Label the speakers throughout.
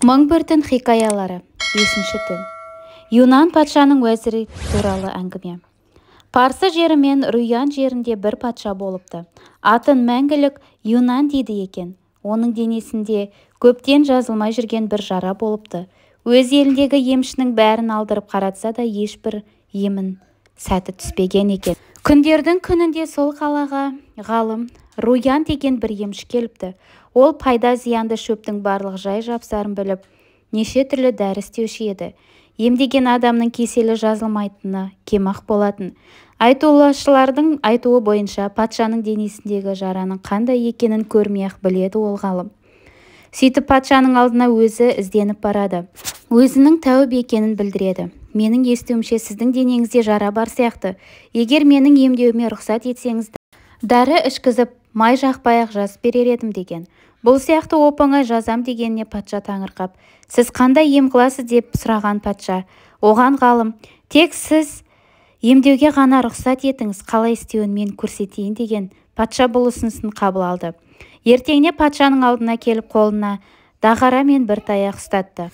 Speaker 1: мың бір түн хикаялары. Бесінші түн юнан патшаның уәзірі туралы әңгіме. Парсы жері мен руян жерінде бір патша болыпты. Атын мәңгілік юнан дейді екен. Оның денесінде көптен жазылмай жүрген бір жара болыпты. Өз еліндегі емшінің бәрін алдырып қаратса да ешбір емін сәті түспеген екен. Күндердің күнінде сол қалаға ғалым руян деген бір емші келіпті. Ол пайда зиянды шөптің барлық жай жапсарын біліп неше түрлі дәрі істеуші еді. Емдеген адамның кеселі жазылмайтыны кемақ болатын. Айтулашылардың айтуы бойынша патшаның денесіндегі жараның қандай екенін көрмей-ақ біледі ол ғалым. Сөйтіп патшаның алдына өзі ізденіп барады. Өзінің тәуіп екенін білдіреді. Менің естуімше сіздің денеңізде жара бар сияқты. Егер менің емдеуіме рұқсат етсеңіз дәрі ішкізіп май жақпай-ақ жазып берер едім деген. Бұл сияқты оп-оңай жазам дегеніне патша таңырқап сіз қандай ем қыласыз? деп сұраған патша оған ғалым тек сіз емдеуге ғана рұқсат етіңіз қалай істеуін мен көрсетейін деген патша бұл ұсынысын қабыл алды. Ертеңіне патшаның алдына келіп қолына дағара мен бір таяқ ұстатты.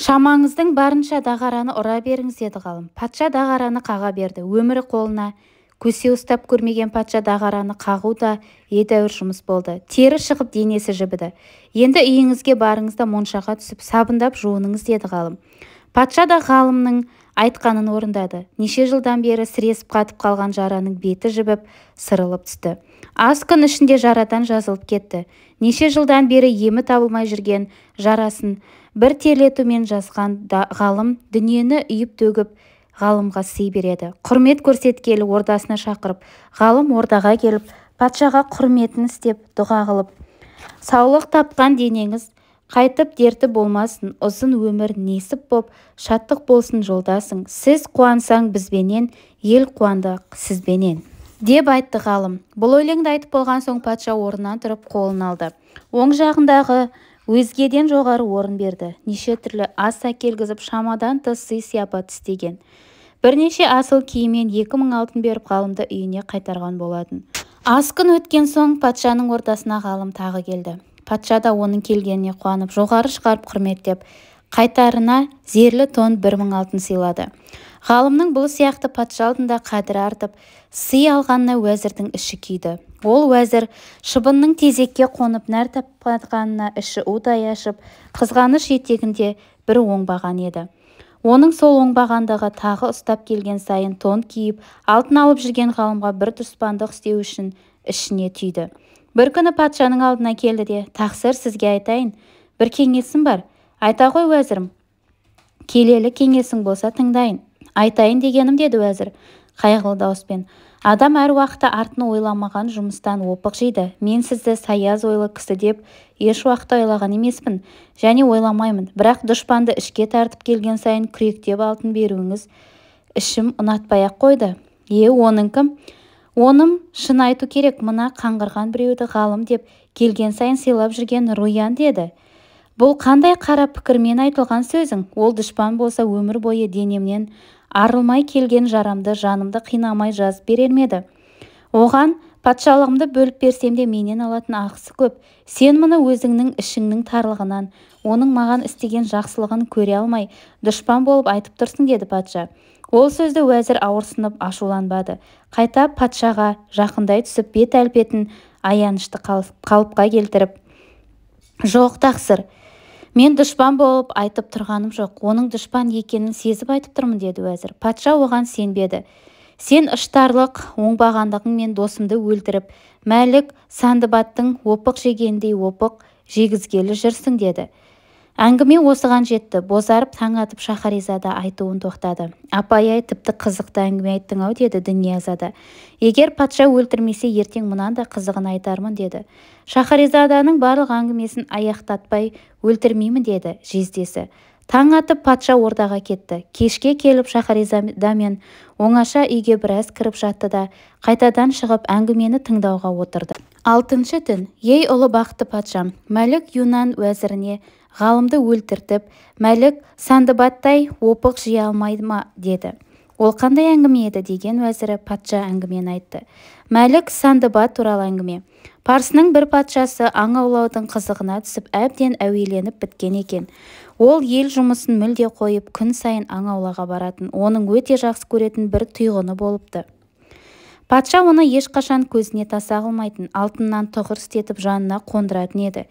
Speaker 1: Шамаңыздың барынша дағараны ұра беріңіз деді ғалым патша дағараны қаға берді өмірі қолына көсе ұстап көрмеген патша дағараны қағу да едәуір жұмыс болды. Тері шығып денесі жібіді. Енді үйіңізге барыңыз да моншаға түсіп сабындап жуыныңыз деді ғалым. Патша да ғалымның айтқанын орындады. Неше жылдан бері сіресіп қатып қалған жараның беті жібіп сырылып түсті. Аз күн ішінде жарадан жазылып кетті. Неше жылдан бері емі табылмай жүрген жарасын бір терлетумен жазған ғалым дүниені үйіп төгіп ғалымға сый береді. Құрмет көрсеткелі ордасына шақырып. Ғалым ордаға келіп патшаға құрметін істеп дұға қылып саулық тапқан денеңіз қайтып дерті болмасын ұзын өмір несіп боп шаттық болсын жолдасың. Сіз қуансаң бізбенен ел қуандық сізбенен деп айтты ғалым. Бұл өлеңді айтып болған соң патша орнынан тұрып қолын алды. Оң жағындағы өзгеден жоғары орын берді. Неше түрлі ас әкелгізіп шамадан тыс сый-сияпат істеген. Бірнеше асыл киіммен екі мың алтын беріп ғалымды үйіне қайтарған болатын. Аз күн өткен соң патшаның ордасына ғалым тағы келді. Патша да оның келгеніне қуанып жоғары шығарып құрметтеп қайтарына зерлі тон бір мың алтын сыйлады. Ғалымның бұл сияқты патша алдында қадірі артып сый алғанына уәзірдің іші күйді. Ол уәзір шыбынның тезекке қонып нәр таппағанына іші удай ашып қызғаныш етегінде бір оңбаған еді. Оның сол оңбағандығы тағы ұстап келген сайын тон киіп алтын алып жүрген ғалымға бір дұспандық істеу үшін ішіне түйді. Бір күні патшаның алдына келді де тақсыр сізге айтайын бір кеңесім бар. Айта ғой уәзірім. Келелі кеңесің болса тыңдайын. Айтайын дегенім деді уәзір қайғылы дауыспен. Адам әр уақытта артын ойламаған жұмыстан опық жейді. Мен сізді саяз ойлы кісі деп еш уақытта ойлаған емеспін және ойламаймын. Бірақ дұшпанды ішке тартып келген сайын күректеп алтын беруіңіз ішім ұнатпай-ақ қойды е оның кім? Оным шын айту керек мына қаңғырған біреуді ғалым деп келген сайын сыйлап жүрген руян деді бұл қандай қара пікірмен айтылған сөзің? Ол дұшпан болса өмір бойы денемнен арылмай келген жарамды жанымды қинамай жазып берер ме оған патшалығымды бөліп берсем де менен алатын ақысы көп. Сен мұны өзіңнің ішіңнің тарлығынан оның маған істеген жақсылығын көре алмай дұшпан болып айтып тұрсың деді патша. Ол сөзді уәзір ауырсынып ашуланбады. Қайта патшаға жақындай түсіп бет әлпетін аянышты қалыпқа келтіріп жоқ тақсыр мен дұшпан болып айтып тұрғаным жоқ оның дұшпан екенін сезіп айтып тұрмын деді уәзір. Патша оған сенбеді. Сен іштарлық оңбағандығыңмен досымды өлтіріп мәлік сандыбаттың опық жегендей опық жегізгелі жүрсің деді. Әңгіме осыған жетті. Бозарып таң атып шахаризада айтуын тоқтады. Апай-ай тіпті қызықты әңгіме айттың-ау деді дүниязада егер патша өлтірмесе ертең мынандай қызығын айтармын деді. Шахаризаданың барлық әңгімесін аяқтатпай өлтірмеймін деді жездесі. Таң атып патша ордаға кетті. Кешке келіп шахаризадамен оңаша үйге біраз кіріп жатты да қайтадан шығып әңгімені тыңдауға отырды алтыншы түн ей ұлы бақытты патшам мәлік юнан уәзіріне ғалымды өлтіртіп мәлік сандыбаттай опық жия алмайды ма? деді. Ол қандай әңгіме еді? деген уәзірі патша әңгімені айтты. Мәлік сандыбат туралы әңгіме. Парсының бір патшасы аң аулаудың қызығына түсіп әбден әуейленіп біткен екен. Ол ел жұмысын мүлде қойып күн сайын аң аулаға баратын оның өте жақсы көретін бір тұйғыны болыпты патша оны ешқашан көзіне таса қылмайтын алтыннан тұғыр істетіп жанына қондыратын еді.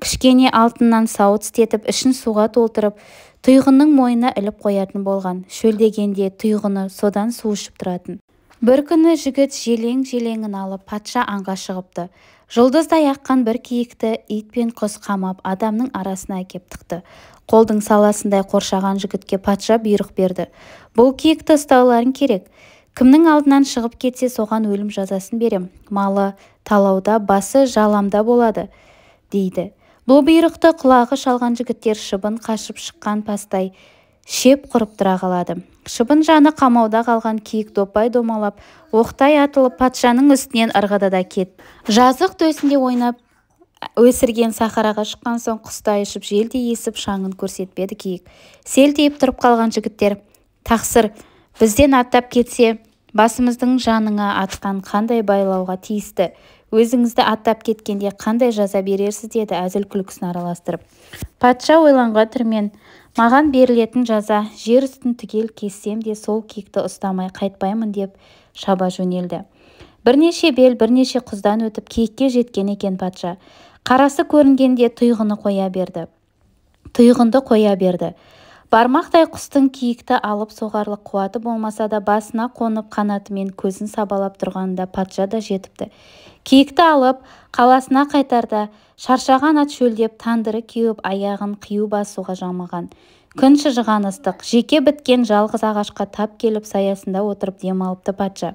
Speaker 1: Кішкене алтыннан сауыт істетіп ішін суға толтырып тұйғынның мойнына іліп қоятын болған. Шөлдегенде тұйғыны содан су ішіп тұратын. Бір күні жігіт желең-желеңін алып патша аңға шығыпты. Жұлдыздай аққан бір киікті ит пен құс қамап адамның арасына әкеп тықты. Қолдың саласындай қоршаған жігітке патша бұйрық берді. Бұл киікті ұстауларың керек. Кімнің алдынан шығып кетсе соған өлім жазасын берем. Малы талауда басы жаламда болады дейді. Бұл бұйрықты құлағы шалған жігіттер шыбын қашып шыққан пастай шеп құрып тұра қалады. Шыбын жаны қамауда қалған киік допай домалап оқтай атылып патшаның үстінен ырғыды да кет. Жазық төсінде ойнап өсірген сахараға шыққан соң құстай ұшып желдей есіп шаңын көрсетпеді киік. Селтиіп тұрып қалған жігіттер тақсыр бізден аттап кетсе басымыздың жаныңа атқан қандай байлауға тиісті? Өзіңізді аттап кеткенде қандай жаза берерсіз деді әзіл күлкісін араластырып. Патша ойланға түрмен маған берілетін жаза жер үстін түгел кессем де сол киікті ұстамай қайтпаймын деп шаба жөнелді. Бірнеше бел бірнеше құздан өтіп киікке жеткен екен патша. Қарасы көрінгенде тұйғыны қоя берді. Тұйғынды қоя берді. Бармақтай құстың киікті алып соғарлық қуаты болмаса да басына қонып қанатымен көзін сабалап тұрғанында патша да жетіпті. Киікті алып қаласына қайтарда шаршаған ат шөлдеп тандыры кеуіп аяғын қию басуға жамаған күн шыжыған ыстық жеке біткен жалғыз ағашқа тап келіп саясында отырып дем алыпты патша.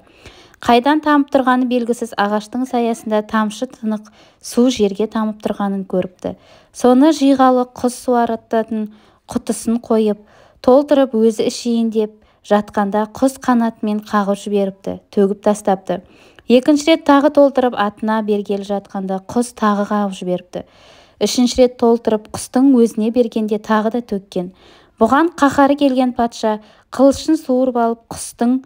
Speaker 1: Қайдан тамып тұрғаны белгісіз ағаштың саясында тамшы тынық су жерге тамып тұрғанын көріпті. Соны жиғалы құс суарытатын құтысын қойып толтырып өзі ішейін деп жатқанда құс қанатымен қағып жіберіпті төгіп тастапты. Екінші рет тағы толтырып атына бергелі жатқанда құс тағы қағып жіберіпті. Үшінші рет толтырып құстың өзіне бергенде тағы да төккен. Бұған қаһары келген патша қылышын суырып алып құстың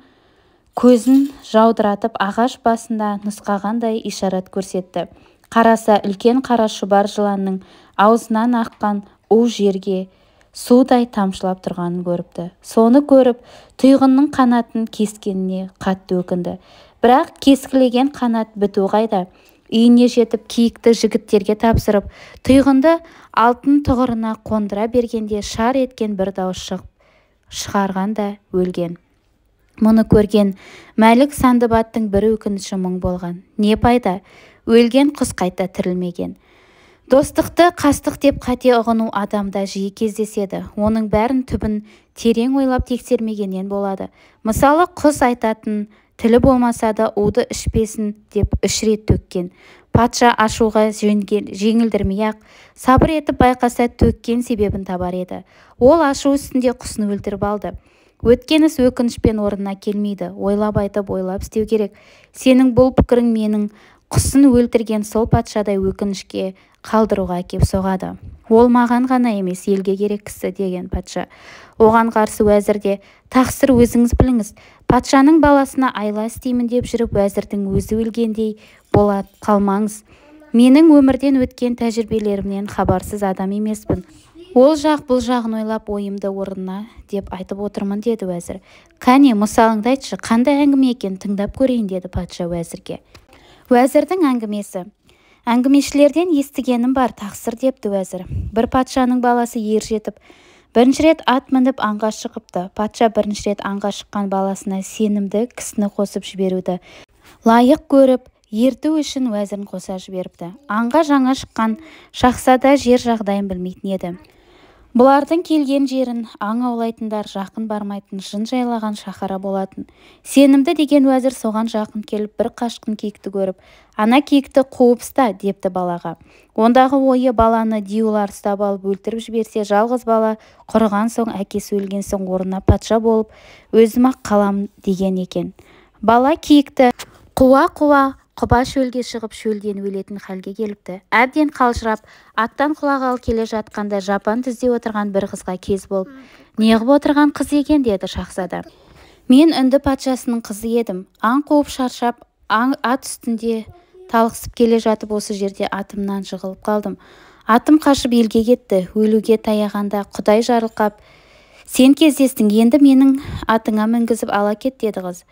Speaker 1: көзін жаудыратып ағаш басында нұсқағандай ишарат көрсетті. Қараса үлкен қара шұбар жыланның аузынан аққан у жерге судай тамшылап тұрғанын көріпті. Соны көріп тұйғынның қанатын кескеніне қатты өкінді. Бірақ кескілеген қанат біту қайда? Үйіне жетіп киікті жігіттерге тапсырып тұйғынды алтын тұғырына қондыра бергенде шар еткен бір дауыс шығып шығарған да өлген. Мұны көрген мәлік сандыбаттың бір өкініші мұң болған. Не пайда? Өлген құс қайта тірілмеген. Достықты қастық деп қате ұғыну адамда жиі кездеседі. Оның бәрін түбін терең ойлап тексермегеннен болады. Мысалы құс айтатын тілі болмаса да уды ішпесін деп үш рет төккен. Патша ашуға жеңілдірмей-ақ сабыр етіп байқаса төккен себебін табар еді. Ол ашу үстінде құсын өлтіріп алды. Өткен іс өкінішпен орнына келмейді. Ойлап айтып ойлап істеу керек. Сенің бұл пікірің менің құсын өлтірген сол патшадай өкінішке қалдыруға әкеп соғады. Ол маған ғана емес елге керек кісі деген патша. Оған қарсы уәзір де тақсыр өзіңіз біліңіз патшаның баласына айла істеймін деп жүріп уәзірдің өзі өлгендей бола қалмаңыз. Менің өмірден өткен тәжірибелерімнен хабарсыз адам емеспін. Ол жақ бұл жағын ойлап ойымды орнына деп айтып отырмын деді уәзір. Кәне мысалыңды айтшы қандай әңгіме екен тыңдап көрейін деді патша уәзірге. Уәзірдің әңгімесі әңгімешілерден естігенім бар тақсыр депті уәзір. Бір патшаның баласы ер жетіп бірінші рет ат мініп аңға шығыпты. Патша бірінші рет аңға шыққан баласына сенімді кісіні қосып жіберуді лайық көріп ерту үшін уәзірін қоса жіберіпті. Аңға жаңа шыққан шахзада жер жағдайын білмейтін еді. Бұлардың келген жерін аң аулайтындар жақын бармайтын жын жайлаған шаһара болатын. Сенімді деген уәзір соған жақын келіп бір қашқын киікті көріп ана киікті қуып ұста депті балаға. Ондағы ойы баланы диюлар ұстап алып өлтіріп жіберсе жалғыз бала құрыған соң әкесі өлген соң орнына патша болып өзім-ақ қалам деген екен. Бала киікті қуа-қуа құба шөлге шығып шөлден өлетін халге келіпті. Әбден қалжырап аттан құлағалы келе жатқанда жапан түзде отырған бір қызға кез болып неғып отырған қыз екен? деді шахзада. Мен үнді патшасының қызы едім. Аң қуып шаршап ат үстінде талықсып келе жатып осы жерде атымнан жығылып қалдым. Атым қашып елге кетті өлуге таяғанда құдай жарылқап сен кездестің енді менің атыңа мінгізіп ала кет деді қыз.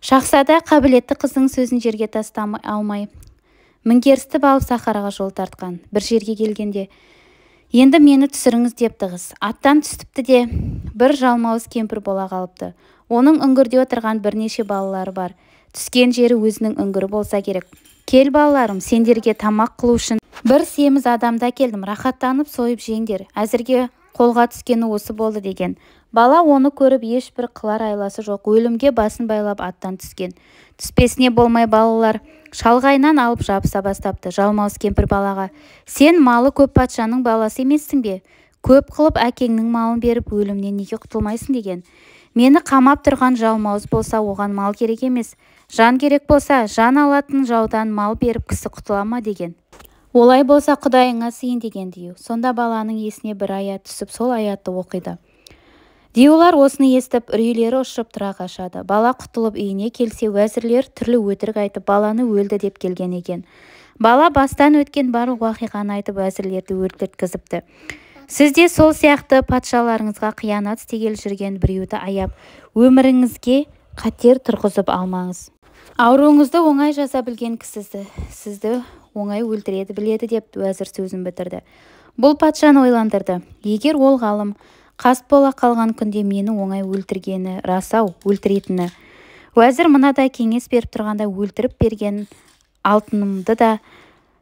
Speaker 1: Шахзада қабілетті қыздың сөзін жерге тастамай алмай мінгерістіп алып сахараға жол тартқан. Бір жерге келгенде енді мені түсіріңіз депті қыз. Аттан түсіпті де бір жалмауыз кемпір бола қалыпты. Оның үңгірде отырған бірнеше балалары бар. Түскен жері өзінің үңгірі болса керек. Кел балаларым сендерге тамақ қылу үшін бір семіз адамды әкелдім. Рахаттанып сойып жеңдер. Әзірге қолға түскені осы болды деген. Бала оны көріп ешбір қылар айласы жоқ. Өлімге басын байлап аттан түскен. Түспесіне болмай балалар шалғайынан алып жабыса бастапты. Жалмауыз кемпір балаға сен малы көп патшаның баласы емессің бе? Көп қылып әкеңнің малын беріп өлімнен неге құтылмайсың деген. Мені қамап тұрған жалмауыз болса оған мал керек емес. Жан керек болса жан алатын жаудан мал беріп кісі құтыла ма деген олай болса құдайыңа сыйын деген дию. Сонда баланың есіне бір аят түсіп сол аятты оқиды. Диюлар осыны естіп үрейлері ұшып тұра қашады. Бала құтылып үйіне келсе уәзірлер түрлі өтірік айтып баланы өлді деп келген екен. Бала бастан өткен барлық уақиғаны айтып уәзірлерді өлтірткізіпті сіз де сол сияқты патшаларыңызға қиянат істегелі жүрген біреуді аяп өміріңізге қатер тұрғызып алмаңыз ауруыңызды оңай жаза білген кісі сізді оңай өлтіреді біледі деп уәзір сөзін бітірді. Бұл патшаны ойландырды. Егер ол ғалым қас бола қалған күнде мені оңай өлтіргені рас-ау өлтіретіні. Уәзір мынадай кеңес беріп тұрғанда өлтіріп берген алтынымды да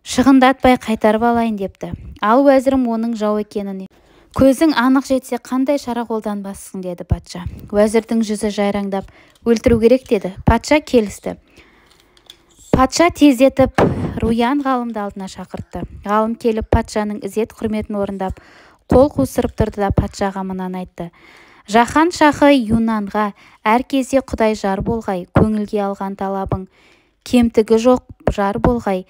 Speaker 1: шығындатпай қайтарып алайын депті. Ал уәзірім оның жау екенін. Көзің анық жетсе қандай шара қолданбассың деді патша. Уәзірдің жүзі жайраңдап өлтіру керек деді. Патша келісті. Патша тездетіп руян ғалымды алдына шақыртты. Ғалым келіп патшаның ізет құрметін орындап қол қусырып тұрды да патшаға мынаны айтты. Жаһан шахы юнанға әр кезде құдай жар болғай көңілге алған талабың. Кемтігі жоқ жар болғай.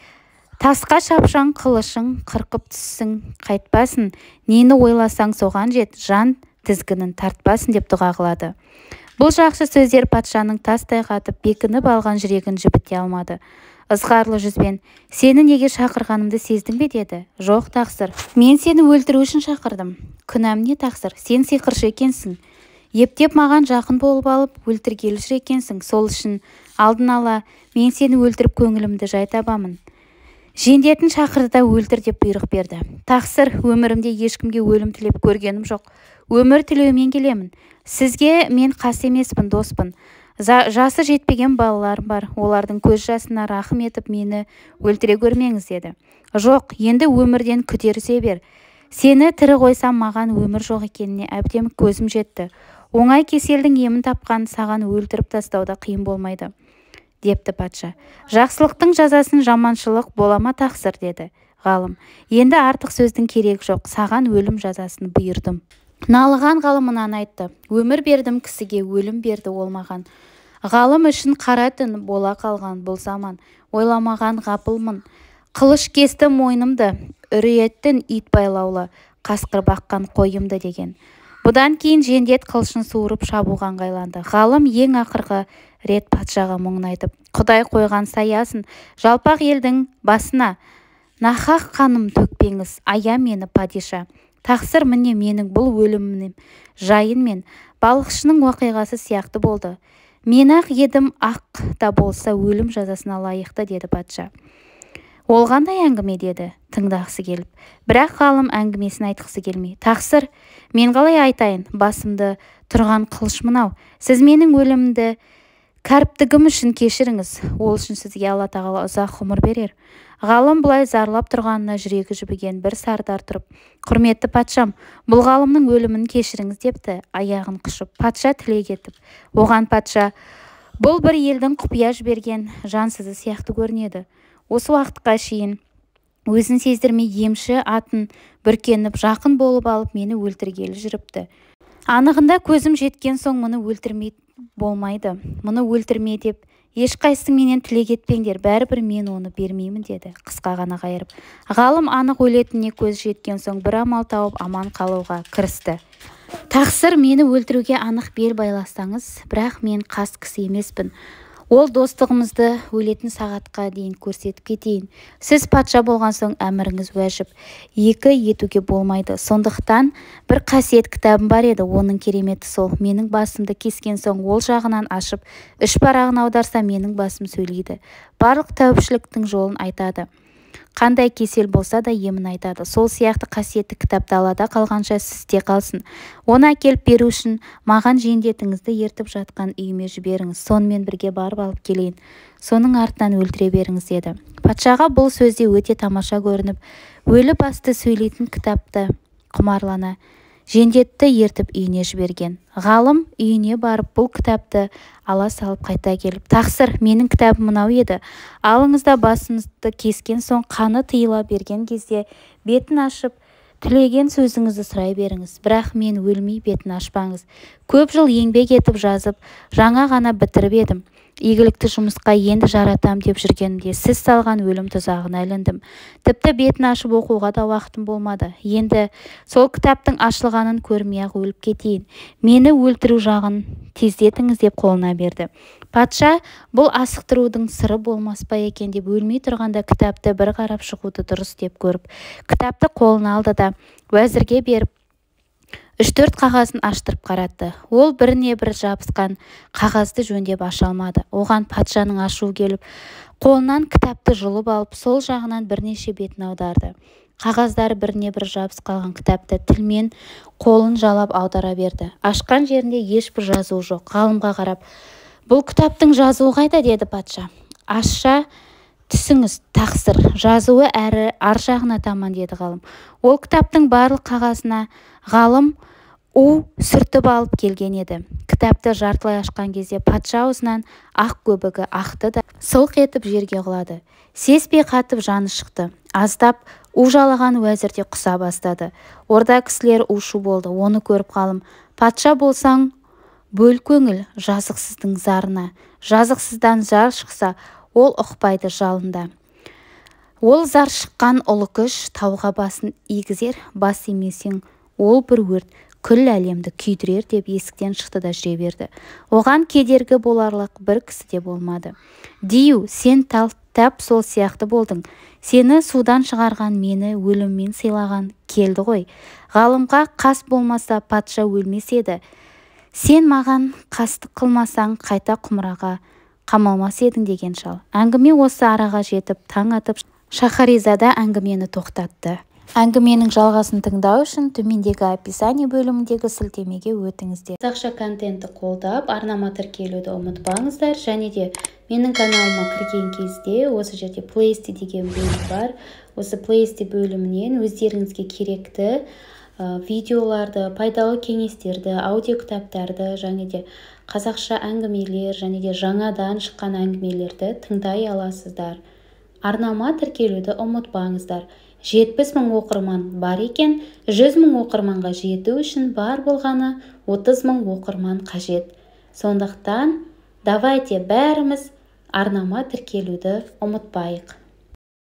Speaker 1: Тасқа шапшаң қылышың қырқып түссің қайтпасын. Нені ойласаң соған жет жан тізгінін тартпасын деп дұға қылады. Бұл жақсы сөздер патшаның тастай қатып бекініп алған жүрегін жібіте алмады. Ызғарлы жүзбен. Сені неге шақырғанымды сездің бе? деді. Жоқ тақсыр. Мен сені өлтіру үшін шақырдым. Күнәм не тақсыр? Сен сиқыршы екенсің. Ептеп маған жақын болып алып өлтіргелі жүр екенсің. Сол үшін алдын ала мен сені өлтіріп көңілімді жай табамын. Жендетін шақырды да өлтір деп бұйрық берді. Тақсыр өмірімде ешкімге өлім тілеп көргенім жоқ. Өмір тілеумен келемін. Сізге мен қас емеспін доспын. Жасы жетпеген балаларым бар. Олардың көз жасына рахым етіп мені өлтіре көрмеңіз деді. Жоқ енді өмірден күдер бер. Сені тірі қойсам маған өмір жоқ екеніне әбден көзім жетті. Оңай кеселдің емін тапқан саған өлтіріп тастау да қиын болмайды депті патша. Жақсылықтың жазасын жаманшылық бола ма тақсыр деді ғалым. Енді артық сөздің керегі жоқ. Саған өлім жазасын бұйырдым. Налыған ғалым мынаны айтты өмір бердім кісіге өлім берді ол маған. Ғалым үшін қара түн бола қалған бұл заман. Ойламаған ғапылмын. Қылыш кесті мойнымды үрейеттің ит байлаулы қасқыр баққан қойымды деген. Бұдан кейін жендет қылышын суырып шабуға ыңғайланды ғалым ең ақырғы рет патшаға мұңын айтып құдай қойған саясын жалпақ елдің басына. Нахақ қаным төкпеңіз ая мені падиша. Тақсыр міне менің бұл өлімім жайын мен. Балықшының уақиғасы сияқты болды. Мен-ақ едім ақ та болса өлім жазасына лайықты деді патша. Ол қандай әңгіме деді тыңдағысы келіп. Бірақ ғалым әңгімесін айтқысы келмей. Тақсыр мен қалай айтайын басымды тұрған қылыш мынау сіз менің өлімімді кәріптігім үшін кешіріңіз. Ол үшін сізге алла тағала ұзақ ғұмыр берер. Ғалым бұлай зарлап тұрғанына жүрегі жібіген бір сардар тұрып құрметті патшам бұл ғалымның өлімін кешіріңіз депті. Аяғын құшып патша тілек етіп оған патша бұл бір елдің құпия жіберген жансызы сияқты көрінеді. Осы уақытқа шейін өзін сездірмей емші атын бүркеніп жақын болып алып мені өлтіргелі жүріпті. Анығында көзім жеткен соң мұны өлтірмей болмайды. Мұны өлтірме деп ешқайсың менен тілек етпеңдер. Бәрібір мен оны бермеймін деді қысқа ғана қайырып. Ғалым анық өлетініне көз жеткен соң бір амал тауып аман қалуға кірісті. Тақсыр мені өлтіруге анық бел байласаңыз бірақ мен қас кісі емеспін. Ол достығымызды өлетін сағатқа дейін көрсетіп кетейін. Сіз патша болған соң әміріңіз уәжіп екі етуге болмайды. Сондықтан бір қасиет кітабым бар еді оның кереметі сол. Менің басымды кескен соң ол жағынан ашып үш парағын аударса менің басым сөйлейді. Барлық тәуіпшіліктің жолын айтады. Қандай кесел болса да емін айтады. Сол сияқты қасиетті кітап далада қалғанша сізде қалсын. Оны әкеліп беру үшін маған жендетіңізді ертіп жатқан үйіме жіберіңіз. Сонымен бірге барып алып келейін. Соның артынан өлтіре беріңіз деді. Патшаға бұл сөзде өте тамаша көрініп өлі басты сөйлейтін кітапты құмарлана. Жендетті ертіп үйіне жіберген. Ғалым үйіне барып бұл кітапты ала салып қайта келіп тақсыр менің кітабым мынау еді. Алыңыз да басыңызды кескен соң қаны тыйыла берген кезде бетін ашып тілеген сөзіңізді сұрай беріңіз. Бірақ мен өлмей бетін ашпаңыз. Көп жыл еңбек етіп жазып жаңа ғана бітіріп едім. Игілікті жұмысқа енді жаратам деп жүргенімде сіз салған өлім тұзағына іліндім. Тіпті бетін ашып оқуға да уақытым болмады. Енді сол кітаптың ашылғанын көрмей-ақ өліп кетейін. Мені өлтіру жағын тездетіңіз деп қолына берді. Патша бұл асықтырудың сыры болмас па екен? деп өлмей тұрғанда кітапты бір қарап шығуды дұрыс деп көріп кітапты қолына алды да уәзірге беріп үш-төрт қағазын аштырып қаратты. Ол біріне бірі жабысқан қағазды жөндеп аша алмады. Оған патшаның ашуы келіп қолынан кітапты жұлып алып сол жағынан бірнеше бетін аударды. Қағаздары біріне бірі жабысып қалған кітапты тілмен қолын жалап аудара берді. Ашқан жерінде ешбір жазу жоқ. Ғалымға қарап бұл кітаптың жазуы қайда деді патша? Ашша түсіңіз тақсыр. Жазуы әрі ар жағына таман деді ғалым. Ол кітаптың барлық қағазына ғалым у сүртіп алып келген еді. Кітапты жартылай ашқан кезде патша аузынан ақ көбігі ақты да сылқ етіп жерге құлады. Сеспей қатып жаны шықты. Аздап у жалаған уәзірде құса бастады. Орда кісілері у-шу болды. Оны көріп ғалым патша болсаң бөл көңіл жазықсыздың зарына. Жазықсыздан зар шықса ол ұқпайды жалында. Ол зар шыққан ұлы күш тауға басын игізер бас имесең ол бір өрт күллі әлемді күйдірер деп есіктен шықты да жүре берді. Оған кедергі боларлық бір кісі де болмады. Дию сен тап сол сияқты болдың. Сені судан шығарған мені өліммен сыйлаған келді ғой. Ғалымға қас болмаса патша өлмес еді. Сен маған қастық қылмасаң қайта құмыраға қамалмас едің деген шал. Әңгіме осы араға жетіп таң атып шахаризада әңгімені тоқтатты. Әңгіменің жалғасын тыңдау үшін төмендегі описание бөліміндегі сілтемеге өтіңіздер. Қазақша контентті қолдап арнама тіркелуді ұмытпаңыздар. Және де менің каналыма кірген кезде осы жерде плейсте деген бөлім бар. Осы плейсте бөлімінен өздеріңізге керекті видеоларды пайдалы кеңестерді аудиокітаптарды және де қазақша әңгімелер және де жаңадан шыққан әңгімелерді тыңдай аласыздар. Арнама тіркелуді ұмытпаңыздар. Жетпіс мың оқырман бар екен жүз мың оқырманға жету үшін бар болғаны отыз мың оқырман қажет. Сондықтан давайте бәріміз арнама тіркелуді ұмытпайық.